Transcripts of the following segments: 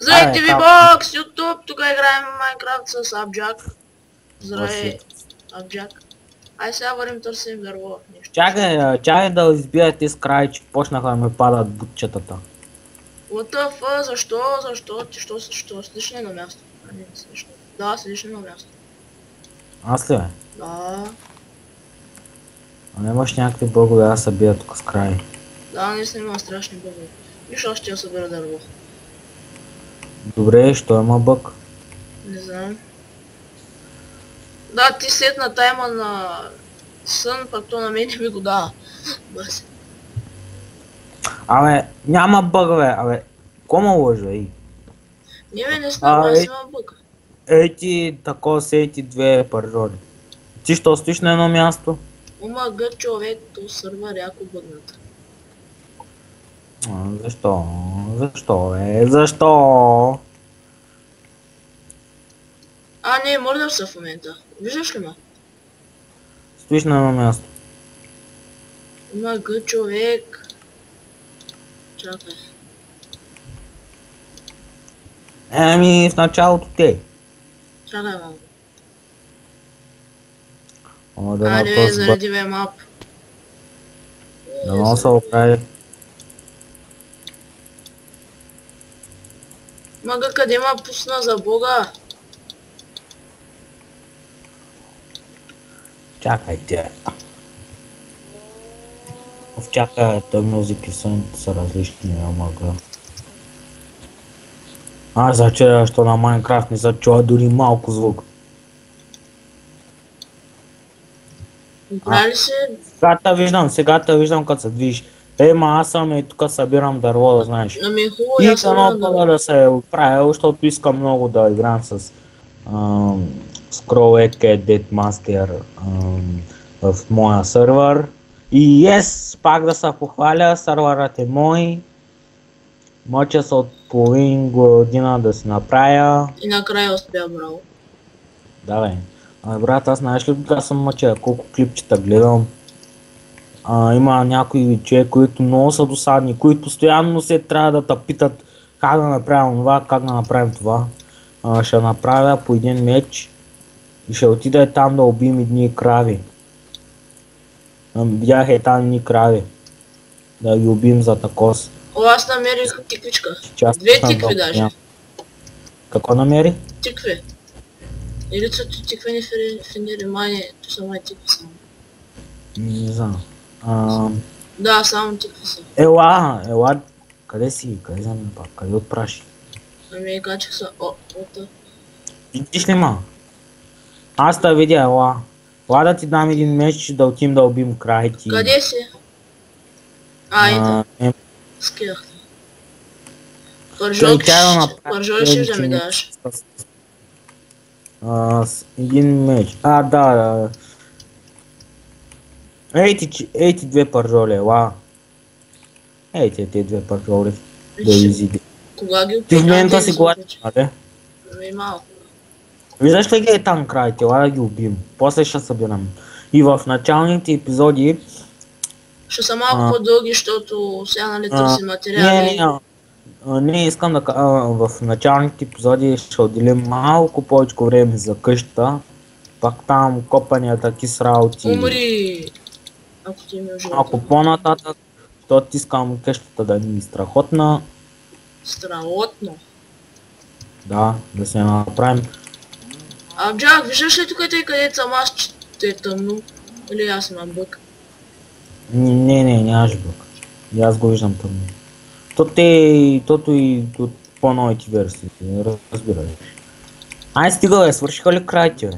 Здравей, Абе, TV как- Box, YouTube, тук играем в Майнкрафт с Абджак. Здравей, Абджак. Ай сега вървим търсим дърво. Нищо. Чакай, чакай да избият из край, че почнаха да ми падат бутчетата. What the fuck, защо, защо, ти що, що, седиш ли на място? А не, не седиш ли? Да, седиш ли на място? Аз ли бе? Да, А не имаш някакви бъгове, аз се бия тук с край. да, наистина има страшни бъгове. Виж, още я събера дърво. Добре, що има бък? Не знам. Да, ти сетна тайма на сън, пък то на мен ми го дава. Бас. Абе, няма бъгове, абе. Кома лъжа, ей? Не бе, не знам, аз е. имам бък. Ей ти, тако се ети две пържоли. Ти що стоиш на едно място? Ума гъд човек, то сървър яко бъгната. Защо? Защо, е? Защо? А, не, мърдър са в момента. Виждаш ли ме? Стоиш на едно място. Има гъд човек. Чакай. Еми, в началото те. Чакай малко. Ама да А, на не, този бък. заради вемап. Да не се оправи. Мага къде ма пусна за бога? Чакайте. В чака той музики са, различни, ама га. Аз зачеря, що на Майнкрафт не се чува дори малко звук. Прави се... Сега те виждам, сега те виждам като се движиш. Ема аз съм и тук събирам дърво, да знаеш. На ми е хубаво, И аз едно пък да се оправя, защото искам много да играм с ам, Scroll Eke Dead Master ам, в моя сървър. И yes, пак да се похваля, сървърът е мой. Мъча се от половин година да си направя. И накрая успя, браво. Давай. Абе, брат, аз знаеш ли кога съм мъча, колко клипчета гледам. А, има някои че, които много са досадни, които постоянно се трябва да те питат как да направим това, как да направим това. А, ще направя по един меч и ще отида там да убием едни крави. А, Видях е там едни крави. Да ги убием за такос. О, аз намерих тиквичка. Част Две тикви дълг даже. няма. Какво намери? Тикви. Или са ти тиквени фери- фенери, май, то са май тикви само. Не знам. А, Да, само тикви са. Ела, ела, къде си? Къде мен пак? Къде отпраши? Ами качих са... О, ота. Видиш ли ма? Аз те видя, ела. Ела да ти дам един меч да отим да убим край ти. Къде си? А, ето, е, скинахте. Чай, Пържол, тя да направи пържол ще да ми даш. един меч. А, да, да. Ей ти, че- ей ти две пържоли, ела. Ей ти тези две пържоли. Да изиди. Кога ги Ти в момента си вече? нали? Ами малко. Виждаш ли ги е там край, тела да ги убим. После ще събирам. И в началните епизоди... Ще са малко А. по-дълги, защото сега нали а, търсим не, материали. не, а, а, не, искам да кажа, в началните епизоди ще отделим малко повече време за къщата. Пак там копанията ти с работи. Умри! Ако ти ми е Малко по-нататък, защото искам къщата да ни е страхотна. Страхотно. Да, да се направим. А, Джак, виждаш ли тук тъй където съм аз, че е тъмно? Или аз имам бък? Не, не, нямаш бък. И аз го виждам тъмно. То те, тото и от по-новите версии, разбирай. Ай, стига свършиха ли крайите, бе?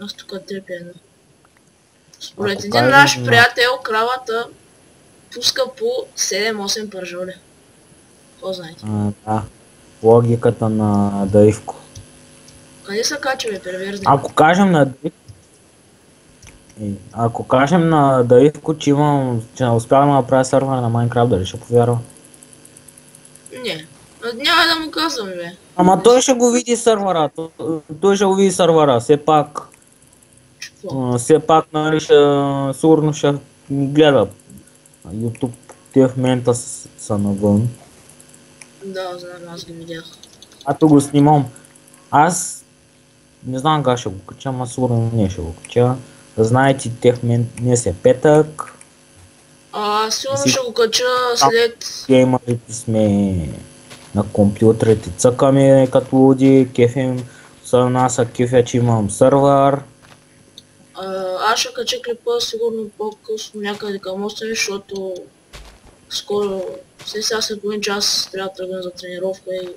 Аз тук трепя едно. Според един наш на- приятел, кравата пуска по 7-8 пържоли. Какво знаете? А, да. Логиката на Даивко. Къде са качове, перверзни? Ако кажем на Е, ако кажем на Даивко, че имам, че успявам да направя сървър на Майнкрафт, дали ще повярва? Не. Няма да му казвам, бе. Ама той ще го види сървъра, той, ще го види сървъра, все пак? А, все пак, нали, ще, сигурно ще ни гледа. YouTube те в момента са навън. Да, знам, аз ги видях. Ато го снимам. Аз не знам как ще го кача, ама сигурно не ще го кача. Знаете, тех мен днес е петък. А, сигурно Си- ще го кача след... Геймерите сме на компютрите, цъкаме като луди, кефим. За нас а кефя, че имам сървър. Аз ще кача клипа сигурно по-късно някъде към 8, защото скоро, след сега след половин час трябва да тръгна за тренировка и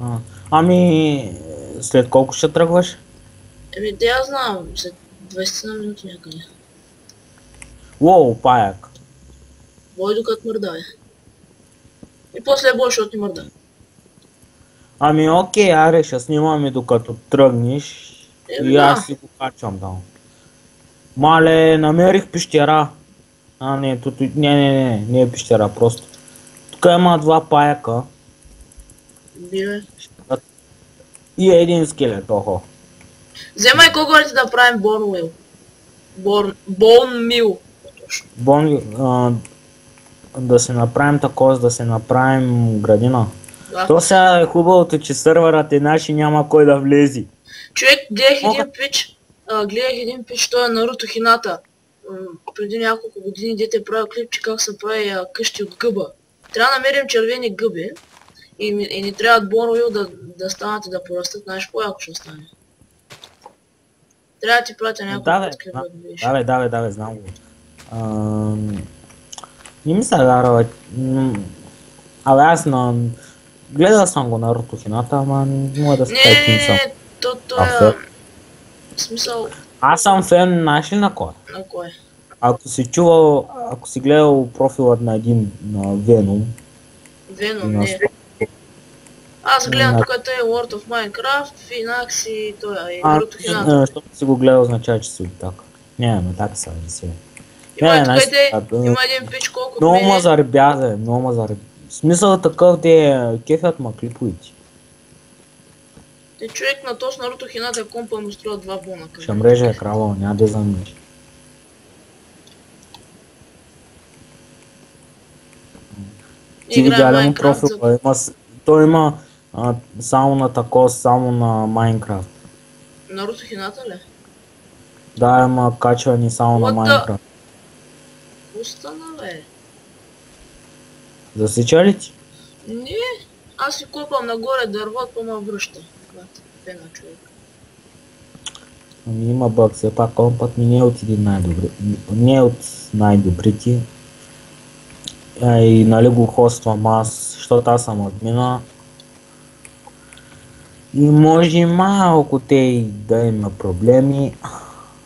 А, ами, след колко ще тръгваш? Еми, да я знам, след 20 на минути някъде. Уоу, паяк. Бой докато мърдае. И после е бой, защото ти мърда. Ами окей, аре, ще снимаме докато тръгнеш. И аз си го качвам там. Мале, намерих пещера. А, не, тут, не, не, не, не е пещера, просто. Тук има два паяка и един скелет, охо. Вземай колкото да правим Борнуил. Бор... Бон Мил. Бон, а, да се направим такова, да се направим градина. Да. То сега е хубавото, че сървърът е наш и няма кой да влезе. Човек, гледах Мога- един пич, а, гледах един пич, той е Наруто Хината. Преди няколко години дете правил клипче как се прави а, къщи от гъба. Трябва да намерим червени гъби и, и ни трябват боновил да, да станат и да порастат, знаеш по-яко ще стане. Трябва да ти пратя няколко Да, фотки, да, да видиш. да, бе, да, бе, да, бе, знам го. Ам, Не ми се вярва. Абе, аз на... Гледал съм го на Руто Хината, ама не мога да се Не, не, не, то, то А, е... фен? В смисъл, Аз съм фен, знаеш ли на кой? на кой? Ако си чувал, ако си гледал профилът на един на Веном, Веном, на не. Аз гледам На- тук е World of Minecraft, Finax и той е Хината. а, защото си го гледал, означава, че си от така. Не, но така са, не си. Има не, тук е, има един пич колко Много ма заребязе, много ма заребязе. Смисъл такъв де кефят ма клиповете. Те човек на този Наруто Хината компа му струва два бона. Ще мрежа е крава, няма да замнеш. Ти видя ли му профила? Има, той има а, само на тако, само на Майнкрафт. Наруто Хината ли? Да, има качвани само на What the- Майнкрафт. Остана бе. Засича ли ти? Не, аз си купам нагоре дърво, то ме връща. Когато пена човек. Ами има бъг, все пак компът ми не е от един най-добри. Не е от най-добрите. И нали го хоствам аз, защото аз съм админа. И може малко те и да има проблеми.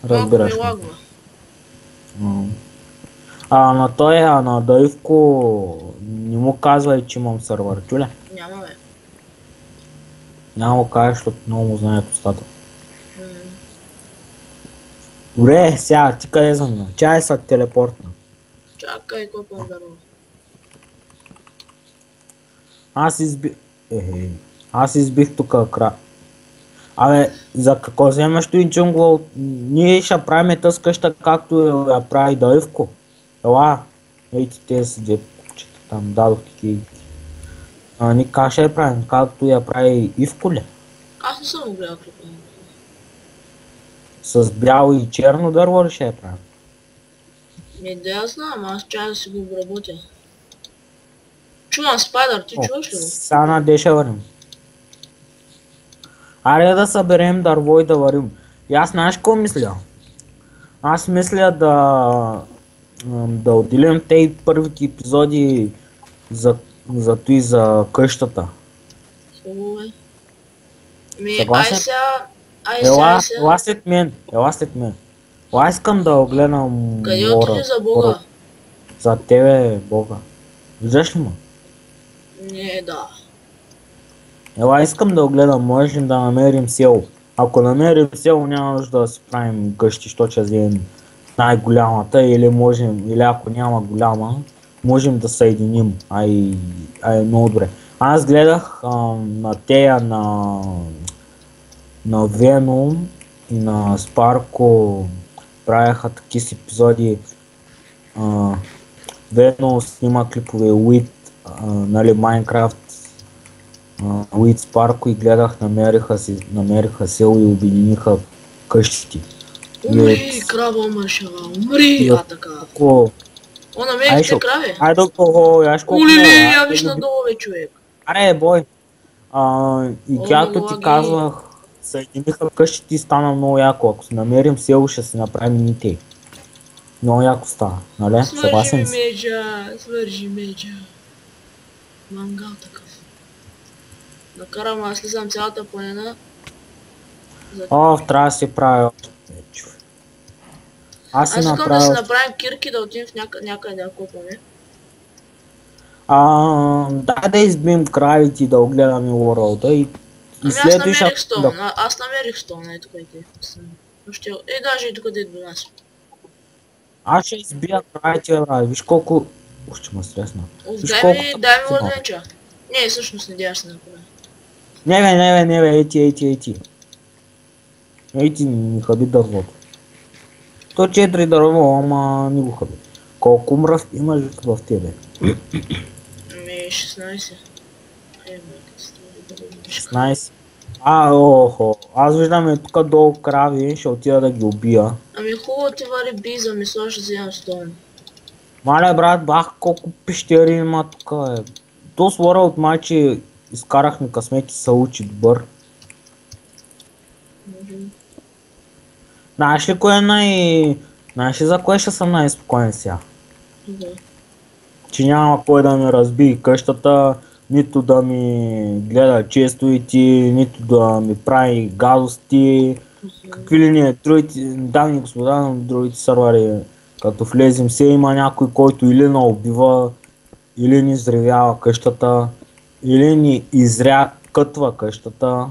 Разбираш. Малко ми. А на той, а на Дайвко не му казвай, че имам сървър, чуля? Няма бе. Няма го кажа, защото много му знаят устата. М, Добре, сега ти къде съм? Чай са телепортна. Чакай, купам дърво. Аз избих... Ехе, аз избих тук кра... Абе, за какво вземаш той джунгла? Ние ще правим тази къща, както я прави Дайвко. Ела, ей ти тези две кучета там, дадох ги. А, ни как ще я правим? Както я прави Ивко ли? Аз не съм гледал клипа. С бяло и черно дърво ли ще я правим? Не, да я знам, аз чая да си го обработя. Чувам спайдър, ти О, чуваш ли го? Сега на де ще върнем. Аре да съберем дърво и да варим. И аз знаеш какво мисля? Аз мисля да да отделим тези първите епизоди за, за той за къщата. Хубаво е. Ми, ай сега... Ай Ела, ай сега. ела след мен, ела след мен. Ела искам да огледам Къде отиде за Бога? За тебе, Бога. Виждаш ли ме? Не, да. Ела, искам да огледам, може ли да намерим село. Ако намерим село, няма нужда да си правим къщи, що ще вземем най-голямата или можем, или ако няма голяма, можем да съединим. Ай, ай много добре. Аз гледах а, на тея на, на Веном и на Спарко правяха такива епизоди. А, Веном снима клипове Уит, а, нали, Майнкрафт Уитс Парко и гледах, намериха, си, намериха село и обединиха къщите. Умри, крава умършава, умри, а така. О, Ай, намерихте шо- крави. Ай да го, яш колко Ули, много, я виж надолу, бе, човек. Аре, бой. А, и както ти казвах, съединиха къщите и стана много яко. Ако си намерим село, ще си направим и те. Много яко става, нали? Свържи Съгласен меджа, свържи меджа. Мангал такъв. Накарам, аз слизам цялата планина. За... О, трябва да си правя още. Аз Аз искам да си направим кирки, да отидем в някъде, някъде да купаме. А, да, да избием кравите и да огледаме World и, и Ами аз следващия намерих стон, да, а, аз намерих стон, ей тук иде. Ще... Е, даже и тук да до нас. аз ще избия кравите, бе, виж колко... Ух, ще ме стресна. Дай колко ми, дай ми има. ладенча. Не, всъщност не дяваш се направя. Не бе, не бе, не бе, ети, ети, ети. Ети ни хаби дървото. То четири дърво, ама не го хаби. Колко мръв имаш в тебе? Ами 16. Е, майка, стори да го виж. 16. А, охо, аз виждам е тук долу крави, ще отида да ги убия. Ами хубаво ти вари биза, мисля, ще вземам стон. Мале брат, бах колко пещери има тук е. То свора от майче изкарахме късмети се учи добър. Може. Знаеш ли кое е най... Знаеш ли за кое ще съм най-спокоен сега? Да. че няма кой да ми разби къщата, нито да ми гледа често и ти, нито да ми прави гадости. Какви ли не, другите, дами и господа, на другите сървъри, като влезем се има някой, който или не убива, или ни взривява къщата, или ни изря, кътва къщата.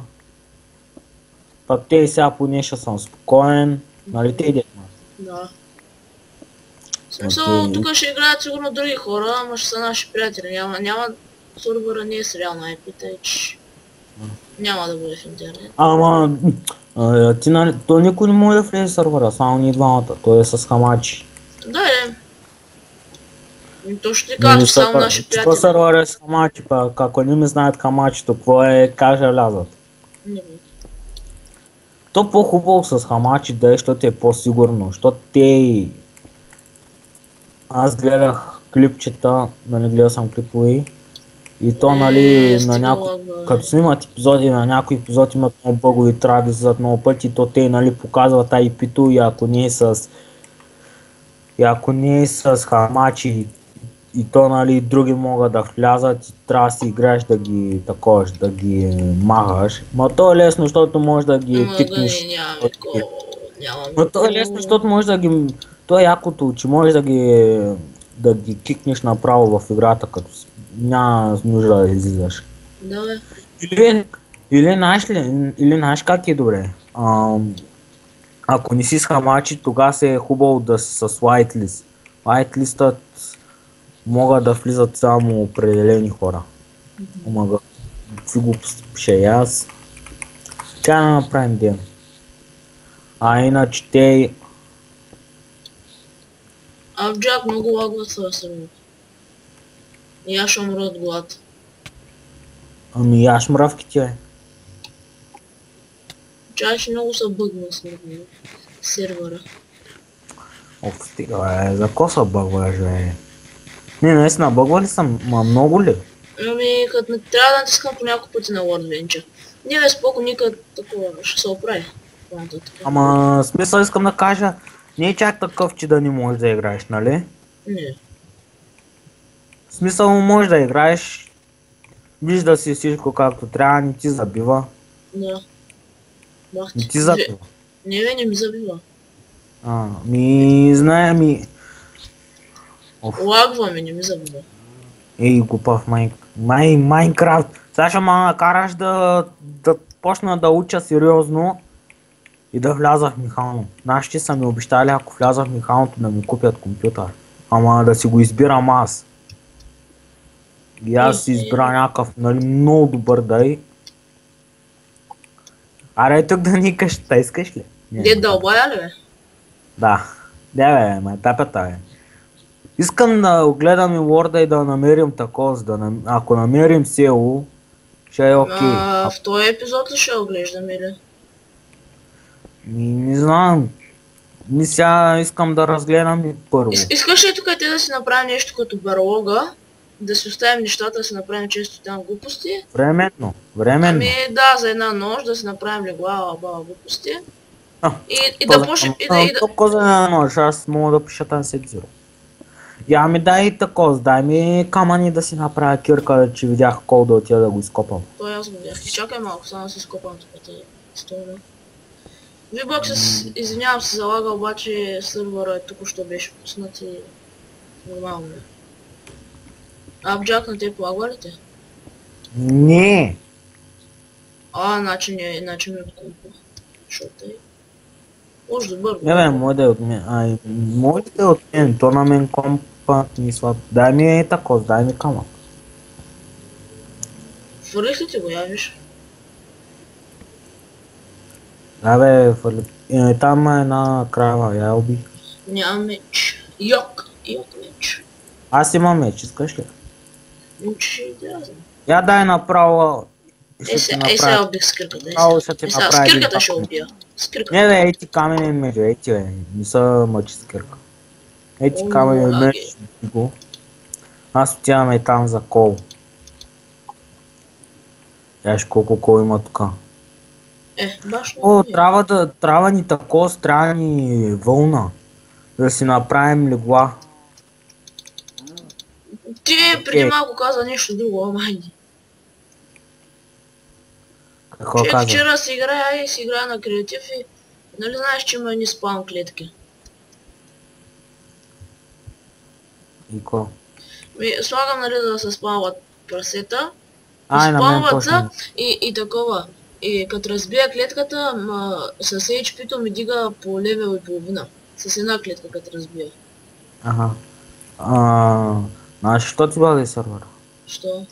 Пък те и сега поне ще съм спокоен, нали те идет? Да. Смисъл, Окей. тук ще играят сигурно други хора, ама ще са наши приятели. Няма, няма, сервера не е с реална IP, тъй че няма да бъде в интернет. Ама, а, ти нали, то никой не може да влезе в сървъра, само ние двамата, той е с хамачи. Да, е. То ще ти кажа, че само наши приятели. сървър е с хамачи, пък ако не ми знаят хамачито, какво е, как ще влязат? Не. То по-хубаво с хамачи да е, защото е по-сигурно, защото те. Аз гледах клипчета, нали гледал съм клипове и то нали Е, на някой... лагва, бе. Като снимат епизоди на някои епизод имат много бъгови трави зад много пъти, то те нали показват IP-то и ако не е с... И ако не е с хамачи и то нали други могат да влязат и трябва да си играеш да ги таковаш, да ги махаш. Ма то е лесно, защото можеш да ги да тикнеш. не, нямаме такова. Нямаме Ма то е лесно, защото можеш да ги... То е якото, че можеш да ги... да ги кикнеш направо в играта, като няма нужда да излизаш. Да, бе. Или, или знаеш ли, или знаеш как е добре? Ам, ако не си с хамачи, тогава се е хубаво да си с whitelist. Whitelistът могат да влизат само определени хора. Ама га, какви глупости пиша и аз. Тя да направим ден. А иначе те... А в Джак много лагва това сервер. И аз ще умра от глад. Ами яш мравки тя е. Чаш много са бъгна с. Сервера. Ох, стига, бе, за коса бъгваш, бе. Не, наистина, бъгвали съм, ма много ли? Ами, като не трябва да натискам по няколко пъти на World Не бе, споко, никак такова, ще се оправи. Ама смисъл искам да кажа, не е чак такъв, че да не можеш да играеш, нали? Не. В смисъл можеш да играеш, вижда си всичко както трябва, не ти забива. Да. Бах Не ти забива. Не, бе, не ми забива. А, ми, знае ми... Лагва ми, не ми забива. ей, глупав майн... Май, Майнкрафт. Сега ще ме накараш да, да почна да уча сериозно и да вляза в механо. Нашите са ми обещали, ако вляза в механото да ми купят компютър. Ама да си го избирам аз. И аз си избира някакъв, нали, много добър дай. Аре тук да ни къщата, искаш ли? Не. Де дълбая ли, бе? Да. Да бе, ма тапята бе. Искам да гледам и Лорда и да намерим такова, за да нам... ако намерим село, ще е окей. А, в този епизод ли ще го глеждаме или? Ми, не знам. Ми сега искам да разгледам и първо. Ис- искаш ли тук те да си направим нещо като барлога? Да си оставим нещата, да си направим често там глупости? Временно, временно. Ами да, за една нощ да си направим легла, баба глупости. А, И, и да почнем, и да, и да, Толкова за една нощ, аз мога да пиша там Zero. Я ми дай тако, дай ми камъни да си направя кирка, че видях кол да отида да го изкопам. той аз го бях. Чакай малко, само да си скопам тук. Вибок се, извинявам се, залага, обаче сървъра е току-що беше пуснат и нормално е. Апджак на те полагва ли те? Не! А, значи не, значи ми от компа. Защото е. Може добър. Не бе, може да е от мен. Ай, може да е от мен, то на мен компа ми слаб. Дай ми е тако, дай ми камък. Фърлих ли ти го, я виж? Да бе, фърли. Е, там е една крава, я уби. Няма меч. Йок, йок меч. Аз имам меч, искаш ли? Меч, да. Я дай направо. Е, се, е, сега убих скирката. Е, сега. Е, скирката ще убия. Скирката. Не бе, ей ти каменен меч, ей ти бе, не са мъчи с кирка. Ей ти О, каменен меч. Аз отиваме там за кол. Виж колко кол има тук. Е, баш О, е. трябва да, трябва ни тако страни вълна. Да си направим легла. Ти преди малко каза нещо друго, ама. Какво Че каза? вчера си играя, ай си играя на креатив и нали знаеш, че има ни спам клетки. И ко? Ми, слагам нали да се спамват прасета, Ай, почна. се и, и такова. И като разбия клетката, ма, с HP-то ми дига по левел и половина. С една клетка като разбия. Ага. А, знаеш, що ти бъде сервера? Що?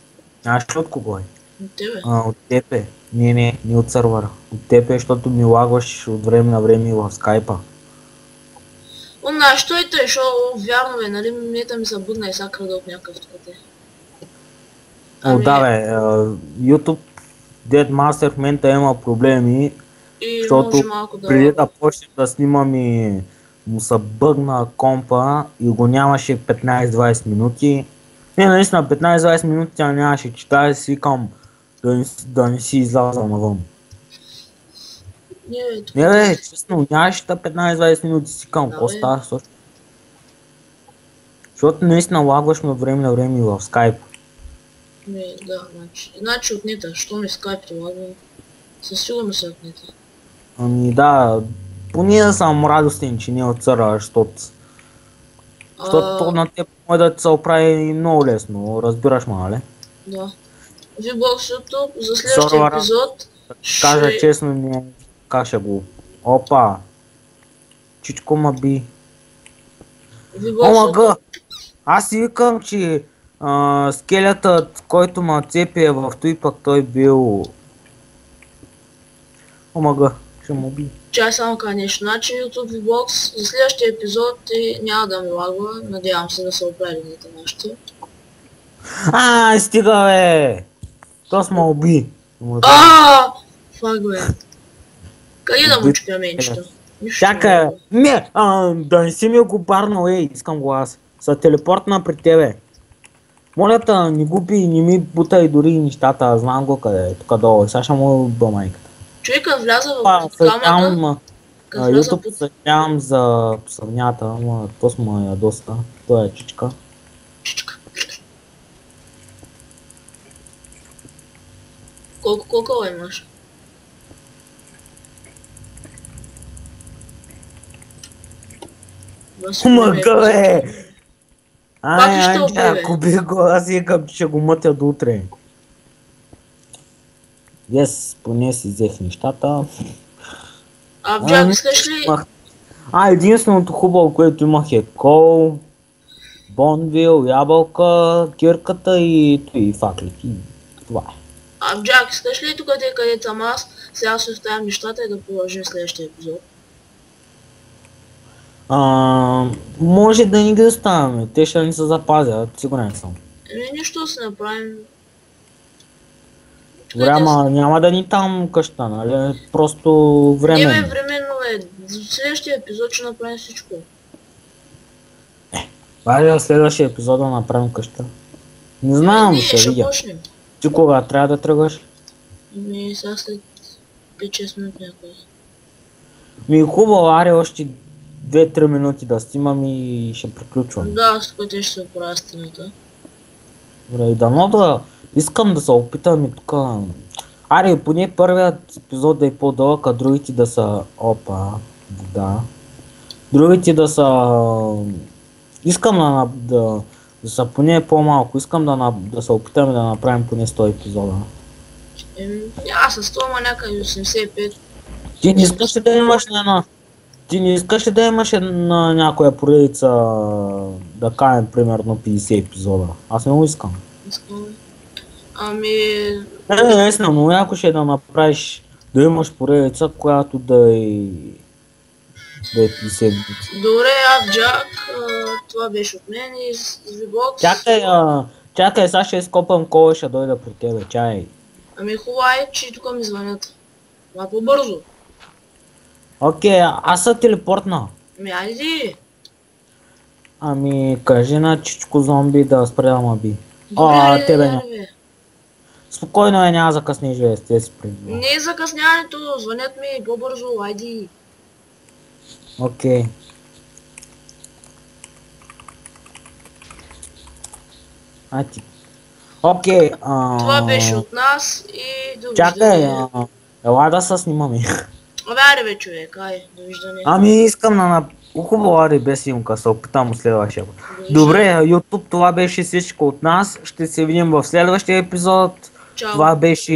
Знаеш ли от кого е? От тебе? А, от теб е. Не, не, не от сървъра. От теб е, защото ми лагваш от време на време и в скайпа. О, знаеш, що е тъй, защото вярно е, нали, минета ми се будна и сега крада от някакъв тук те. О, Ами- да бе, YouTube Dead Master в момента има проблеми, И защото малко да... преди да почнем да снимам и му се бъгна компа и го нямаше 15-20 минути. Не, наистина 15-20 минути тя нямаше, че тази си викам да не, да не си изляза навън. Не, бе, тук... Не бе, честно, нямаше та 15-20 минути си към, какво става също? Защото наистина лагваш от време на време и в скайп. Не, да, значи. Значи отнета, що ми скайп ти лагва. Със сигурност се отнета. Ами да, поне да съм радостен, че не е от църа, защото защото то А, на теб може да се оправи много лесно, разбираш ме, нали? да. Vbox YouTube за следващия Сорвъра. епизод Кажа ще... честно, не как ще го... Опа! Чичко ма би. Омага! Аз си викам, че а, скелетът, който ма цепи е в той, пък той бил... Омага, ще му би. Чай само кажа нещо. Значи YouTube Vbox за следващия епизод и няма да ми лагва. Надявам се да се оправи на нашите. А, стига бе! То сме уби. Ама да. А, Фак бе. Къде да му менчето? Нищо Чакай, не а, да не си ми го барнал, ей, искам го аз. Са телепортна при тебе. Моля те, не губи и не ми бутай дори и нещата, знам го къде е, тук долу, сега ще му ба майката. Човека вляза в камъка, съжалявам, а, като вляза YouTube под съжалявам за псавнята, ама то сме я доста, той е чичка. Колко колко имаш? Пак ли Ай, ай, ако би го, аз викам, че ще го мътя до утре. Yes, поне си взех нещата. А, Джак, искаш ли... А, единственото хубаво, което имах е кол, бонвил, ябълка, кирката и, и факлики. Това е. А, Джак, искаш ли тук те където съм аз, сега си оставям нещата и да продължим следващия епизод? А, може да ни ги оставяме. Те ще ни се запазят, сигурен съм. Еми, нищо да се направим. Добре, ама няма да ни там къща, нали? Просто Не време. временно е. За следващия епизод ще направим всичко. Айде в следващия епизод да направим къща. Не знам, Ние ще ще видя. почнем. Ти кога трябва да тръгваш? Еми, сега след 5-6 минути някъде. Ми хубаво, аре още 2-3 минути да снимам и ще приключвам. Да, с което ще се оправя стената. Добре, и дано да... Искам да се опитам и тук... Аре, поне първият епизод да е по-дълъг, а другите да са... Опа, да. Другите да са... Искам да, да, са поне по-малко. Искам да, на- да се опитаме да направим поне 100 епизода. Еми, няма с това, някъде 85. Ти не искаш ли да имаш на една... Ти не искаш ли да имаш на някоя поредица, да кажем, примерно 50 епизода? Аз не го искам. Искам. Ами, Не, не, наистина, много яко ще е да направиш, да имаш поредица, която да е... да е 50 минути. добре, Авджак, а, това беше от мен и с с Vbox. Чакай, а, чакай, сега ще изкопам кола и ще дойда при тебе, чай. Ами хубаво е, че тук ми звънят. Ма по-бързо. Окей, аз съм телепортна. Ами айде ти. Ами, кажи на чичко зомби да спре да ма би. Добре, А, бе, тебе не. бе. Спокойно е, няма закъснеш, бе, сте си преди. Не е закъсняването, звънят ми по-бързо, айди. Окей. А ти. Окей, а... Това беше от нас и Чакай, довиждане. а... Ела да се снимаме. Абе, аре бе, човек, ай, довиждане. Ами искам на... Хубаво, аре, без снимка, се опитам от следващия път. Добре, YouTube, това беше всичко от нас. Ще се видим в следващия епизод. Чао. Това беше